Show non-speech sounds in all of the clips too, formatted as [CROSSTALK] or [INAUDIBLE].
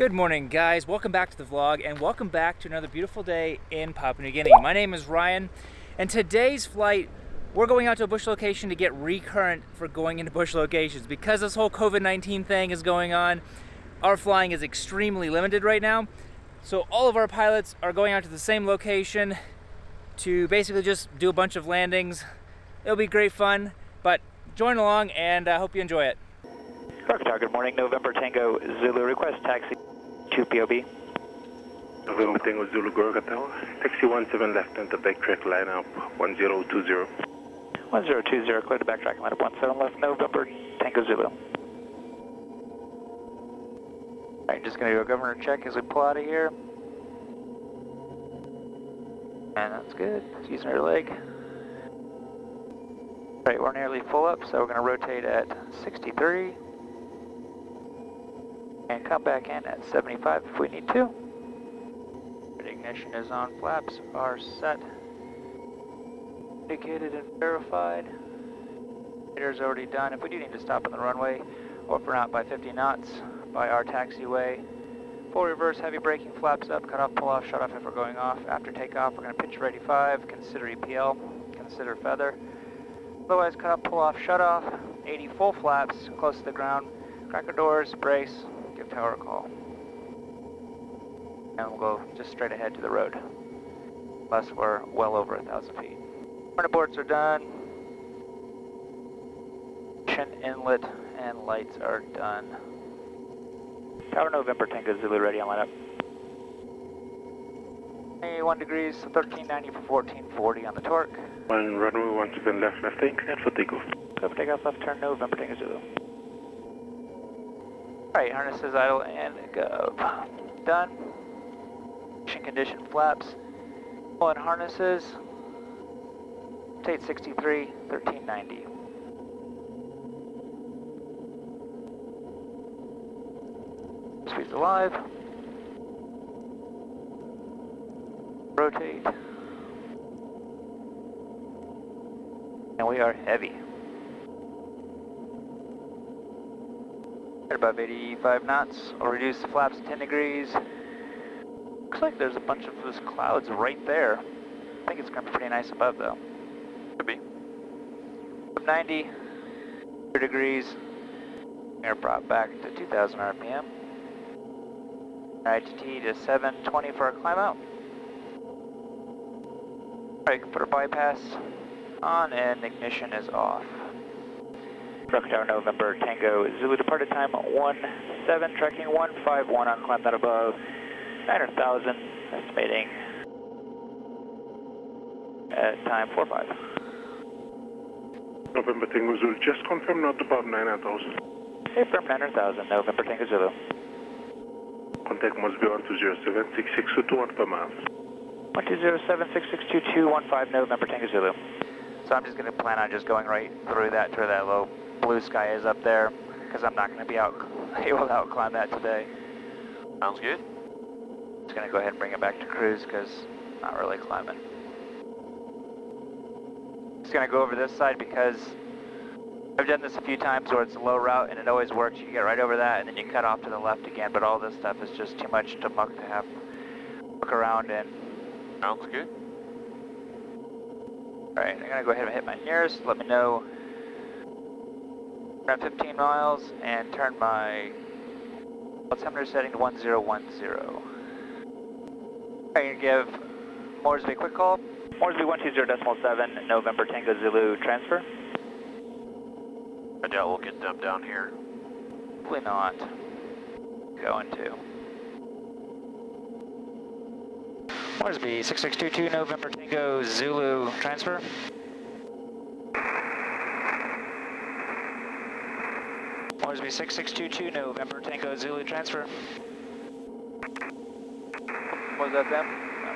Good morning guys, welcome back to the vlog and welcome back to another beautiful day in Papua New Guinea. My name is Ryan and today's flight we're going out to a bush location to get recurrent for going into bush locations. Because this whole COVID-19 thing is going on, our flying is extremely limited right now. So all of our pilots are going out to the same location to basically just do a bunch of landings. It'll be great fun, but join along and I hope you enjoy it. Good morning, November Tango Zulu, request taxi to POB. November Tango Zulu Goroka Tower. Taxi 17 left enter backtrack lineup 1020. 1020, clear to backtrack lineup 17 left, November Tango Zulu. Alright, just gonna do a governor check as we pull out of here. And that's good, using her leg. Alright, we're nearly full up, so we're gonna rotate at 63 and come back in at 75 if we need to. Ignition is on, flaps are set, indicated and verified. Radar's already done. If we do need to stop on the runway, or if we're not by 50 knots by our taxiway, full reverse, heavy braking, flaps up, cut off, pull off, shut off if we're going off. After takeoff, we're going to pitch for 85, consider EPL, consider feather. Otherwise, cut off, pull off, shut off, 80 full flaps, close to the ground, cracker doors, brace, give tower a call. And we'll go just straight ahead to the road. Unless we're well over a thousand feet. Boards are done. Chin inlet and lights are done. Tower November Tango Zulu ready on lineup. 81 degrees, 1390 for 1440 on the torque. One runway 17 left, left take, cleared for takeoff. Go for takeoff, left turn, November Tango Zulu. Alright, harnesses idle and go. Done. Mission condition flaps. Pull in harnesses. Tate 63, 1390. Speed's alive. Rotate. And we are heavy. At above 85 knots, I'll reduce the flaps to 10 degrees. Looks like there's a bunch of those clouds right there. I think it's going to be pretty nice above though. Could be. 90 degrees, air prop back to 2000 RPM. ITT to 720 for our climb out. Alright, put our bypass on and ignition is off. Rocket Tower November Tango Zulu departed time 17, tracking 151 on climb that above 900,000, estimating at time 45. November Tango Zulu, just confirm not above 900,000. Hey, firm 900,000, November Tango Zulu. Contact must be 120766221 per mile. 120766221 November Tango Zulu. So I'm just going to plan on just going right through that to that low blue sky is up there because I'm not going to be out [LAUGHS] able to out climb that today. Sounds good. Just going to go ahead and bring it back to cruise because not really climbing. Just going to go over this side because I've done this a few times where it's a low route and it always works. You get right over that and then you cut off to the left again, but all this stuff is just too much to muck to have look around in. Sounds good. Alright, I'm going to go ahead and hit my nearest. Let me know around 15 miles and turn my altimeter setting to 1010. I'm going to give Moresby a quick call. Moresby 120.7, November Tango Zulu transfer. I doubt we'll get them down here. Probably not. Going to. Moresby 6622, November Tango Zulu transfer. Moresby 6622, November Tango Zulu transfer. Was that them? I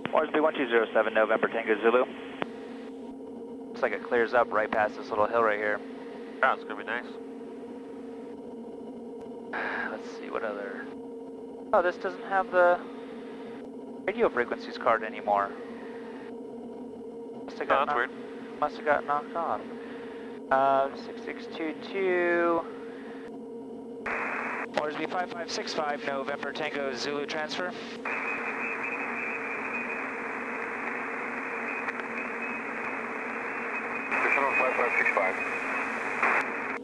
don't. Moresby 1207, November Tango Zulu. Looks like it clears up right past this little hill right here. Yeah, it's gonna be nice. [SIGHS] Let's see what other. Oh, this doesn't have the radio frequencies card anymore. Oh, that's knocked- weird. Must have got knocked off. Uh, 6622. Moresby 5565 November Tango Zulu transfer.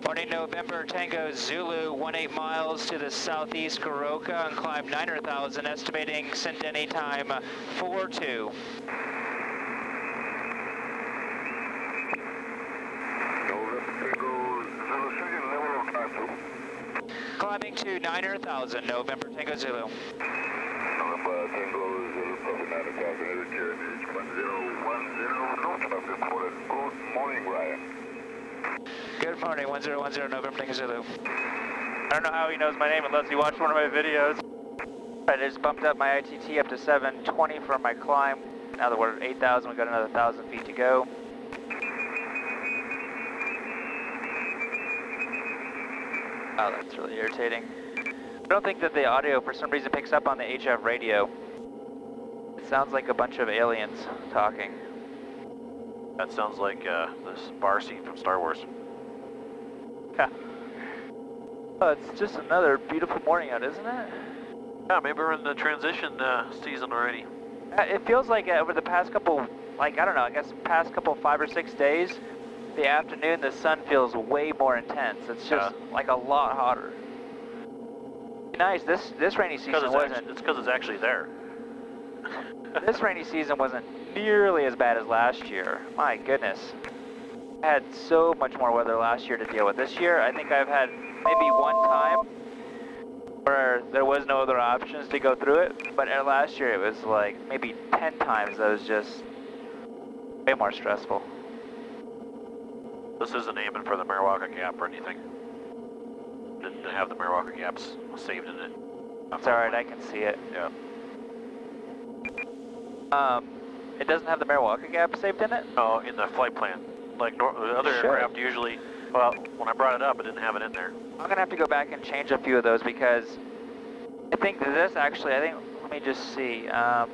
Morning November Tango Zulu, 18 miles to the southeast Goroka and climb 900,000, estimating Centenny time 42. Climbing to 900,000, November Tango Zulu. November Tango Zulu, Prophet 9,000, Air Heritage 1010, North of this morning. Good morning, Ryan. Good morning, 1010 November Tango Zulu. I don't know how he knows my name unless he watched one of my videos. I just bumped up my ITT up to 720 for my climb. Now that we're at 8,000, we've got another 1,000 feet to go. Oh, that's really irritating. I don't think that the audio for some reason picks up on the HF radio. It sounds like a bunch of aliens talking. That sounds like uh, this bar scene from Star Wars. Oh, it's just another beautiful morning out, isn't it? Yeah, maybe we're in the transition uh, season already. Uh, It feels like uh, over the past couple, like, I don't know, I guess past couple five or six days, the afternoon, the sun feels way more intense. It's just like a lot hotter. Nice, this, this rainy season Because it's, wasn't, actu- it's 'cause it's actually there. [LAUGHS] this rainy season wasn't nearly as bad as last year. My goodness. I had so much more weather last year to deal with. This year, I think I've had maybe one time where there was no other options to go through it, but last year it was like maybe 10 times that was just way more stressful. This isn't aiming for the Mariwaka Gap or anything. Didn't have the Mariwaka Gaps saved in it. It's alright, I can see it. Yeah. Um, it doesn't have the Mariwaka Gap saved in it? Oh, in the flight plan. Like nor- the other Should. aircraft usually, well, when I brought it up, it didn't have it in there. I'm gonna have to go back and change a few of those because I think this actually, I think, let me just see. Um,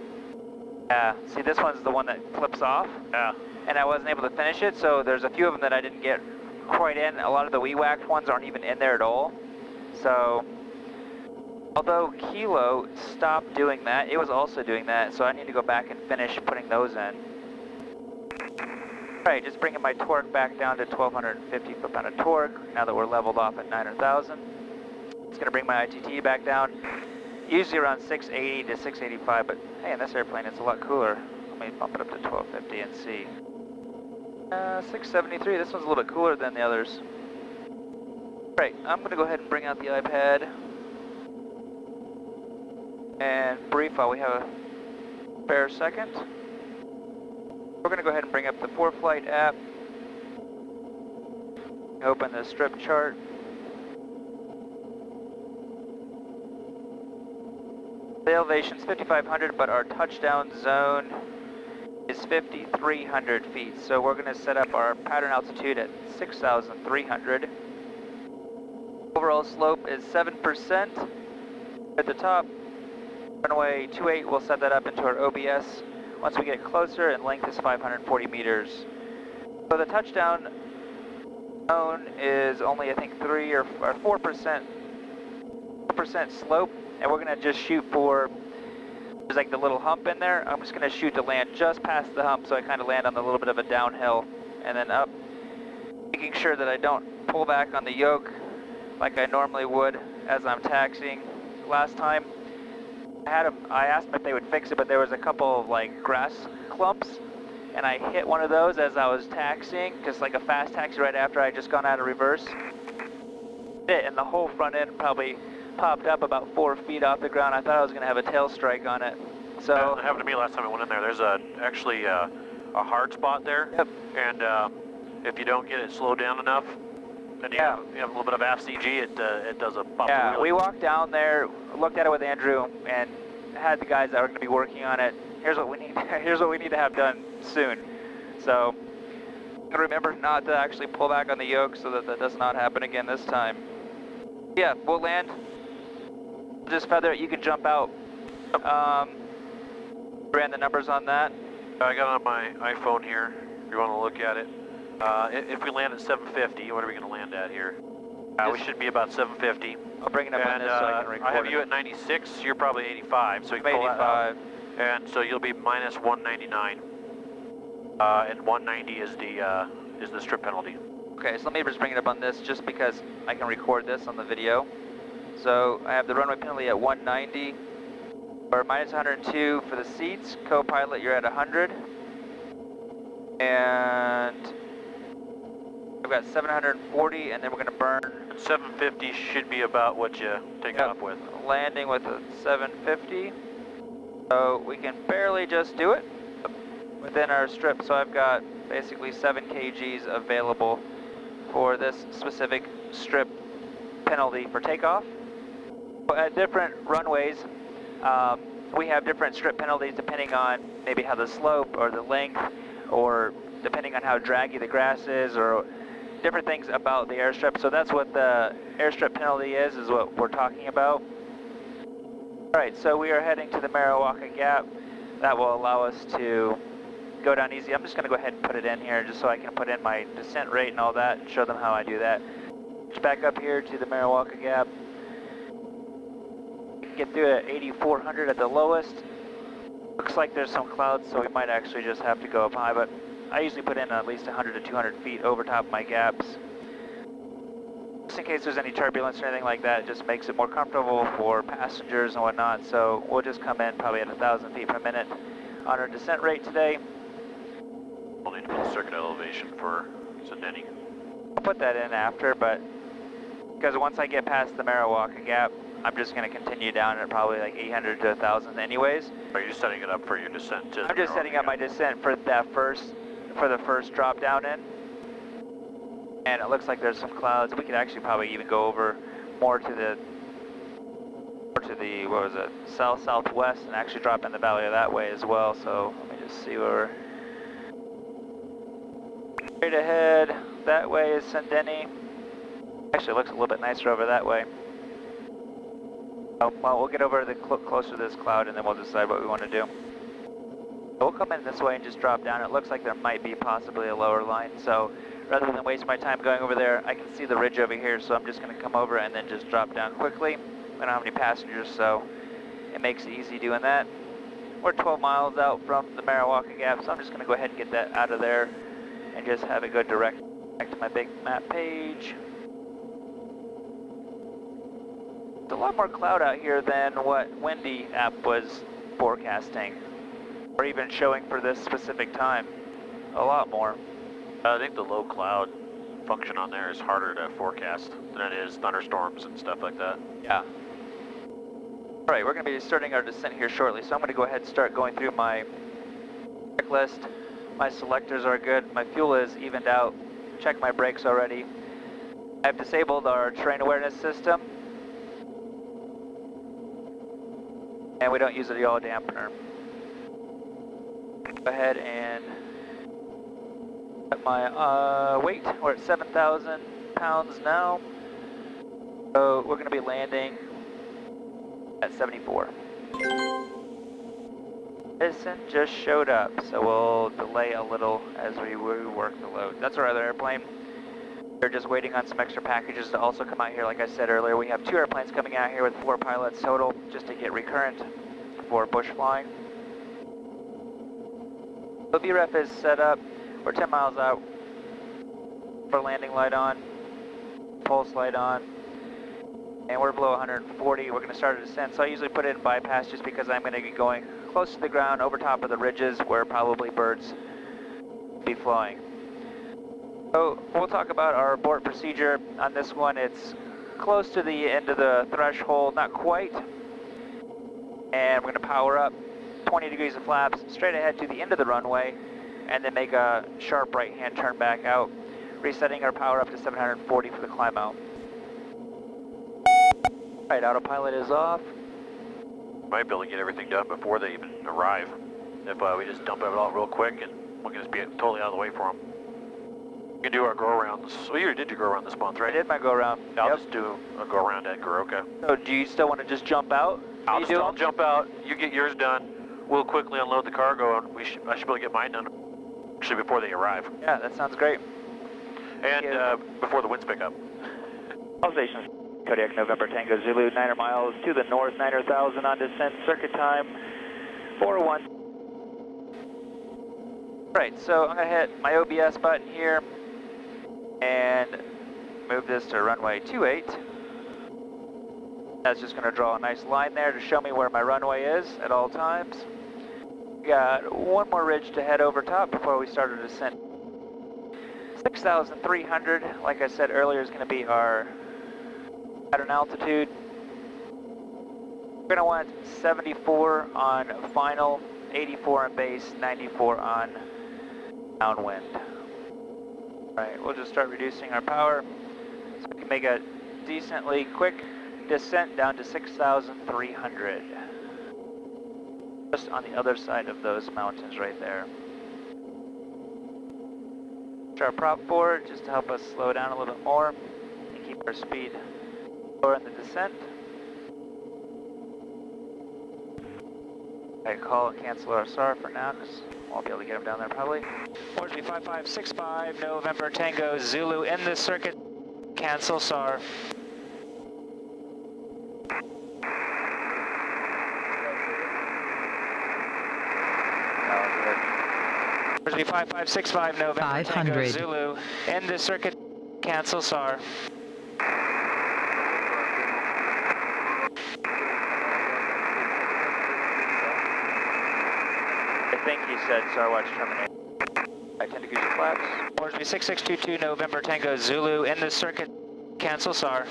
yeah, see this one's the one that flips off Yeah. and I wasn't able to finish it, so there's a few of them that I didn't get quite in. A lot of the WeWacked ones aren't even in there at all. So, although Kilo stopped doing that, it was also doing that, so I need to go back and finish putting those in. Alright, just bringing my torque back down to 1250 foot-pound of torque, now that we're leveled off at 900,000. It's gonna bring my ITT back down, usually around 680 to 685, but hey, in this airplane it's a lot cooler. Let me bump it up to 1250 and see. Uh, 673, this one's a little bit cooler than the others. Right, I'm gonna go ahead and bring out the iPad. And brief while we have a spare second. We're gonna go ahead and bring up the ForeFlight app. Open the strip chart. The elevation's 5,500, but our touchdown zone is 5,300 feet. So we're gonna set up our pattern altitude at 6,300. Overall slope is 7%. At the top, runway 28, we'll set that up into our OBS. Once we get closer, and length is 540 meters. So the touchdown zone is only, I think, 3 or 4% slope, and we're gonna just shoot for, there's like the little hump in there. I'm just gonna shoot to land just past the hump, so I kind of land on a little bit of a downhill, and then up, making sure that I don't pull back on the yoke like I normally would as I'm taxiing. Last time, I had 'em- I asked them if they would fix it, but there was a couple of like grass clumps, and I hit one of those as I was taxiing, just like a fast taxi right after I just gone out of reverse. It, and the whole front end probably popped up about four feet off the ground. I thought I was gonna have a tail strike on it. So, That happened to me last time I went in there. There's a actually uh, a hard spot there, Yep. and uh, if you don't get it slowed down enough, and you, Yeah. have, you have a little bit of FCG, it uh, it does a pop yeah, we walked down there, looked at it with Andrew, and had the guys that were gonna be working on it. Here's what we need. [LAUGHS] Here's what we need to have done soon. So, remember not to actually pull back on the yoke so that that does not happen again this time. Yeah, we'll land. Just feather it. You can jump out. Um, ran the numbers on that. I got it on my iPhone here. If you want to look at it, uh, if we land at 750, what are we going to land at here? Uh, we should be about 750. I'll bring it up on And this so I uh, can record I have it. you at 96. You're probably 85, so we can pull 85. And so you'll be minus 199. Uh, and 190 is the uh, is the strip penalty. Okay, so let me just bring it up on this just because I can record this on the video. So I have the runway penalty at 190 or minus 102 for the seats. Co-pilot, you're at 100. And I've got 740 and then we're going to burn 750 should be about what you take Yep. off with. landing with a 750. So we can barely just do it within our strip. So I've got basically 7 kgs available for this specific strip penalty for takeoff. At different runways, um, we have different strip penalties depending on maybe how the slope or the length or depending on how draggy the grass is or different things about the airstrip. So that's what the airstrip penalty is, is what we're talking about. All right, so we are heading to the Mariwaka Gap. That will allow us to go down easy. I'm just going to go ahead and put it in here just so I can put in my descent rate and all that and show them how I do that. Back up here to the Mariwaka Gap. Get through at 8,400 at the lowest. Looks like there's some clouds, so we might actually just have to go up high, but I usually put in at least 100 to 200 feet over top of my gaps. Just in case there's any turbulence or anything like that, it just makes it more comfortable for passengers and whatnot. So we'll just come in probably at 1,000 feet per minute on our descent rate today. We'll need to put a circuit elevation for Zendeni. I'll put that in after, but because once I get past the Mariwaka Gap, I'm just going to continue down at probably like 800 to 1,000 anyways. Are you setting it up for your descent to I'm just setting up my descent for that first, for the first drop down in. And it looks like there's some clouds. We could actually probably even go over more to the, more to the, what was it, south southwest and actually drop in the valley that way as well. So let me just see where we're. Straight ahead, that way is Sendeni. Actually, it looks a little bit nicer over that way. Well, we'll get over the cl closer to this cloud and then we'll decide what we want to do. We'll come in this way and just drop down. It looks like there might be possibly a lower line, so rather than waste my time going over there, I can see the ridge over here, so I'm just going to come over and then just drop down quickly. We don't have any passengers, so it makes it easy doing that. We're 12 miles out from the Mariwaka Gap, so I'm just going to go ahead and get that out of there and just have it go direct back to my big map page. It's a lot more cloud out here than what Windy app was forecasting or even showing for this specific time. A lot more. Uh, I think the low cloud function on there is harder to forecast than it is thunderstorms and stuff like that. Yeah. All right, we're going to be starting our descent here shortly, so I'm going to go ahead and start going through my checklist. My selectors are good. My fuel is evened out. Check my brakes already. I've disabled our terrain awareness system. And we don't use the yaw dampener. Go ahead and set my uh, weight. We're at 7,000 pounds now. So we're going to be landing at 74. Edison just showed up, so we'll delay a little as we rework the load. That's our other airplane. We're just waiting on some extra packages to also come out here. Like I said earlier, we have two airplanes coming out here with four pilots total just to get recurrent for bush flying. The VREF is set up. We're 10 miles out. For landing light on, pulse light on, and we're below 140. We're going to start a descent. So I usually put it in bypass just because I'm going to be going close to the ground, over top of the ridges where probably birds be flying. So we'll talk about our abort procedure on this one. It's close to the end of the threshold, not quite. And we're going to power up 20 degrees of flaps straight ahead to the end of the runway and then make a sharp right hand turn back out, resetting our power up to 740 for the climb out. Alright, autopilot is off. Might be able to get everything done before they even arrive. If uh, we just dump it all real quick and we can just be totally out of the way for them. We can do our go arounds. Well, you did your go around this month, right? I did my go around. I'll Yep. just do a go around at Goroka. So do you still want to just jump out? I'll, just. I'll jump out. You get yours done. We'll quickly unload the cargo, and we should, I should be able to get mine done actually before they arrive, Yeah, that sounds great. and uh, before the winds pick up. I'll, stations, Kodiak November Tango Zulu, 900 miles to the north, 900,000 on descent, circuit time 401. Right, so I'm going to hit my OBS button here and move this to runway 28. That's just going to draw a nice line there to show me where my runway is at all times. Got one more ridge to head over top before we start our descent. 6,300, like I said earlier, is going to be our pattern altitude. We're going to want 74 on final, 84 on base, 94 on downwind. Alright, we'll just start reducing our power so we can make a decently quick descent down to 6,300. Just on the other side of those mountains right there. Our prop forward just to help us slow down a little bit more and keep our speed lower in the descent. I call and cancel our SAR for now won't be able to get him down there probably. Orsby 5565 November Tango Zulu in the circuit. Cancel SAR. Orsby 5565 November 500. Tango Zulu in the circuit. Cancel SAR. Think he said SAR watch terminate. At 10 degrees of flaps. Orsby 6622 November Tango Zulu in the circuit. Cancel SAR.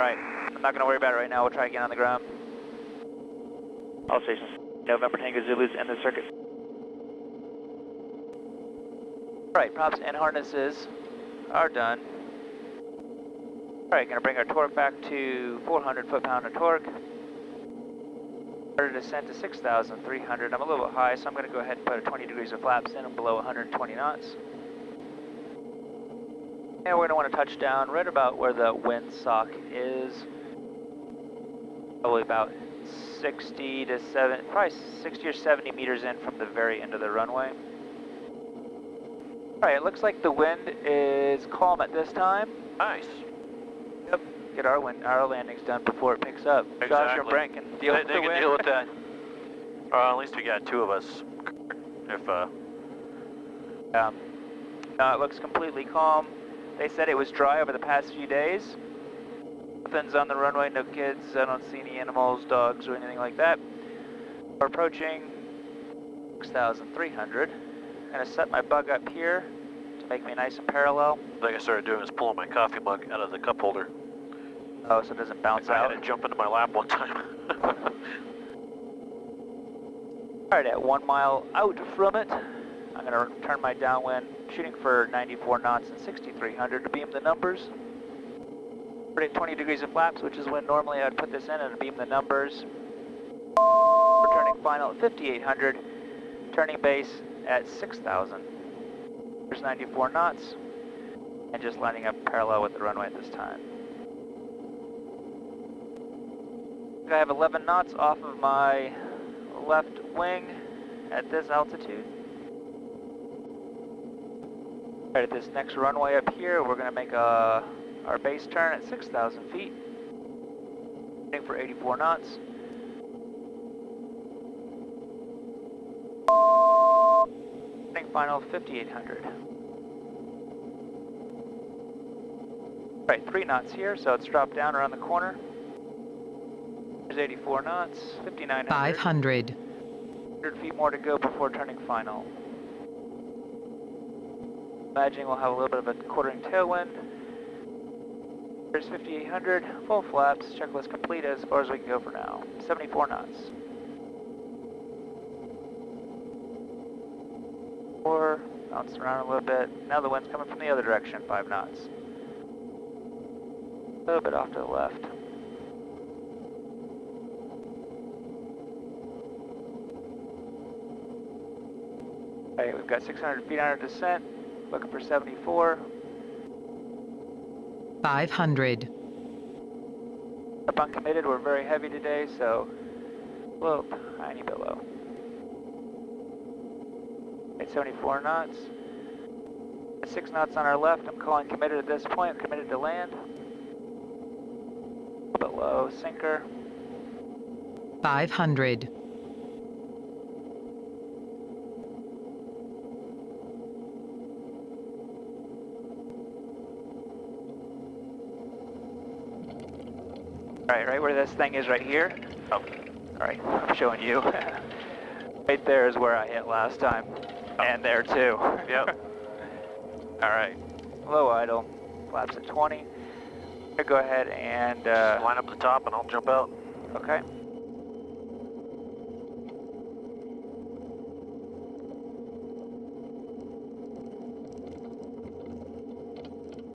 Right. I'm not going to worry about it right now. We'll try again on the ground. All stations. November Tango Zulu's in the circuit. Alright, props and harnesses are done. Alright, gonna bring our torque back to 400 foot-pound of torque. Descent to 6,300. I'm a little bit high, so I'm gonna go ahead and put a 20 degrees of flaps in and below 120 knots. And we're gonna wanna touch down right about where the wind sock is. Probably about 60 to 7, probably 60 or 70 meters in from the very end of the runway. Alright, it looks like the wind is calm at this time. Nice. Yep, get our wind, our landings done before it picks up. Josh or Exactly. Brent can deal they, with they the can wind. deal with that. [LAUGHS] Uh, at least we got two of us. If uh, Yeah. No, it looks completely calm. They said it was dry over the past few days. Nothing's on the runway, no kids. I don't see any animals, dogs, or anything like that. We're approaching 6,300. I'm gonna set my bug up here to make me nice and parallel. thing I started doing is pulling my coffee mug out of the cup holder. Oh, so it doesn't bounce I out. had it jump into my lap one time. [LAUGHS] Alright, at one mile out from it, I'm going to turn my downwind, shooting for 94 knots and 6,300 to beam the numbers. At 20 degrees of flaps, which is when normally I'd put this in and beam the numbers. Returning final at 5,800, turning base at 6,000. There's 94 knots, and just lining up parallel with the runway at this time. I have 11 knots off of my left wing at this altitude. Right at this next runway up here, we're going to make a, our base turn at 6,000 feet. Heading for 84 knots. Heading final 5,800. Right, three knots here, so it's dropped down around the corner. There's 84 knots, 5,900. 500, 100 feet more to go before turning final. Imagining we'll have a little bit of a quartering tailwind. There's 5800, full flaps, checklist complete as far as we can go for now. 74 knots. Four, bouncing around a little bit. Now the wind's coming from the other direction, 5 knots. A little bit off to the left. We've got 600 feet on our descent, looking for 74. 500, Up uncommitted, we're very heavy today, so little tiny bit low. At 74 knots. Six knots on our left. I'm calling committed at this point. Committed to land. Below sinker. 500. All right, right where this thing is right here. Oh, all right, I'm showing you. [LAUGHS] right there is where I hit last time. And there too. [LAUGHS] Yep. All right, low idle, flaps at 20. Go ahead and, uh, Line up the top and I'll jump out. okay.